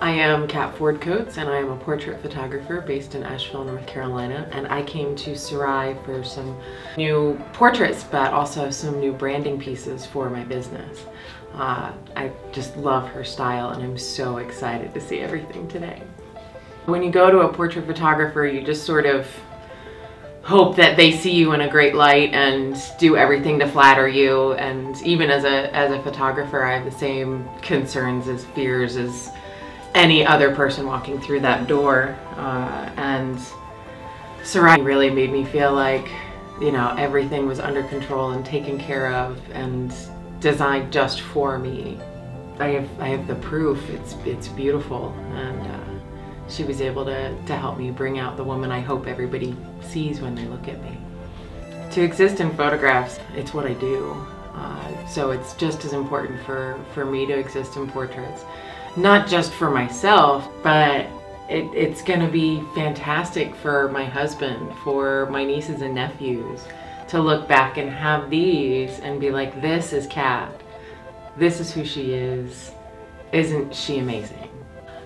I am Kat Ford Coates and I am a portrait photographer based in Asheville, North Carolina. And I came to Saray for some new portraits, but also some new branding pieces for my business. Uh, I just love her style and I'm so excited to see everything today. When you go to a portrait photographer, you just sort of hope that they see you in a great light and do everything to flatter you. And even as a, as a photographer, I have the same concerns as fears as any other person walking through that door. Uh, and Saray really made me feel like, you know, everything was under control and taken care of and designed just for me. I have, I have the proof, it's, it's beautiful. And uh, she was able to, to help me bring out the woman I hope everybody sees when they look at me. To exist in photographs, it's what I do. Uh, so it's just as important for, for me to exist in portraits not just for myself, but it, it's going to be fantastic for my husband, for my nieces and nephews to look back and have these and be like, this is Kat. This is who she is. Isn't she amazing?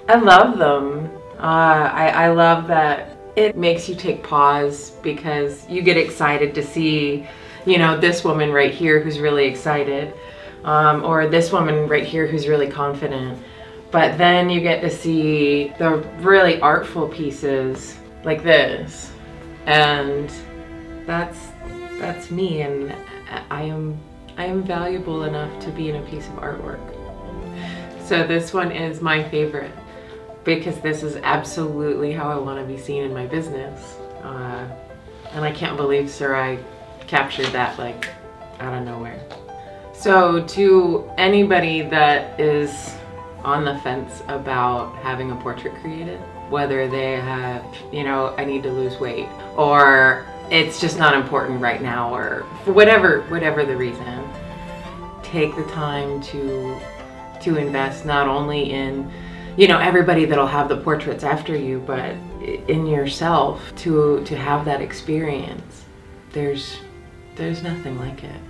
I love them. Uh, I, I love that it makes you take pause because you get excited to see, you know, this woman right here who's really excited, um, or this woman right here who's really confident. But then you get to see the really artful pieces like this. And that's that's me and I am I am valuable enough to be in a piece of artwork. So this one is my favorite because this is absolutely how I want to be seen in my business. Uh, and I can't believe Saray captured that like out of nowhere. So to anybody that is on the fence about having a portrait created, whether they have, you know, I need to lose weight or it's just not important right now or whatever whatever the reason. Take the time to to invest not only in you know everybody that'll have the portraits after you but in yourself to to have that experience there's there's nothing like it